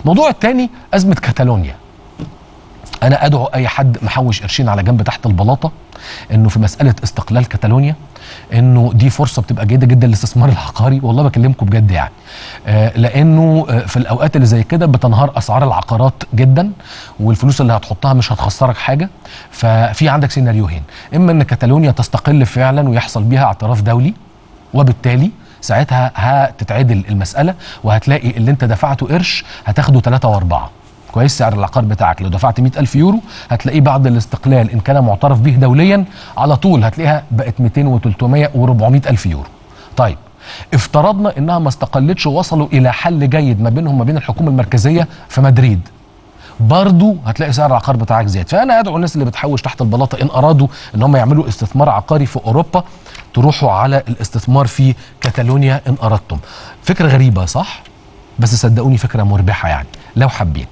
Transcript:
الموضوع الثاني أزمة كاتالونيا. أنا أدعو أي حد محوش قرشين على جنب تحت البلاطة إنه في مسألة استقلال كاتالونيا إنه دي فرصة بتبقى جيدة جدا للاستثمار العقاري والله بكلمكم بجد يعني. آه لأنه آه في الأوقات اللي زي كده بتنهار أسعار العقارات جدا والفلوس اللي هتحطها مش هتخسرك حاجة. ففي عندك سيناريوهين. إما إن كاتالونيا تستقل فعلا ويحصل بيها اعتراف دولي وبالتالي ساعتها هتتعدل المسألة وهتلاقي اللي انت دفعته قرش هتاخده 3 و4 كويس؟ سعر العقار بتاعك. لو دفعت 100000 يورو هتلاقيه بعد الاستقلال إن كان معترف به دوليا على طول هتلاقيها بقت 200 و300 و400 ألف يورو. طيب افترضنا إنها ما استقلتش ووصلوا إلى حل جيد ما بينهم وما بين الحكومة المركزية في مدريد. برضو هتلاقي سعر العقار بتاعك زاد. فأنا أدعو الناس اللي بتحوش تحت البلاطة إن أرادوا إن هم يعملوا استثمار عقاري في أوروبا تروحوا على الاستثمار في كاتالونيا إن أردتم. فكرة غريبة صح؟ بس صدقوني فكرة مربحة يعني. لو حابين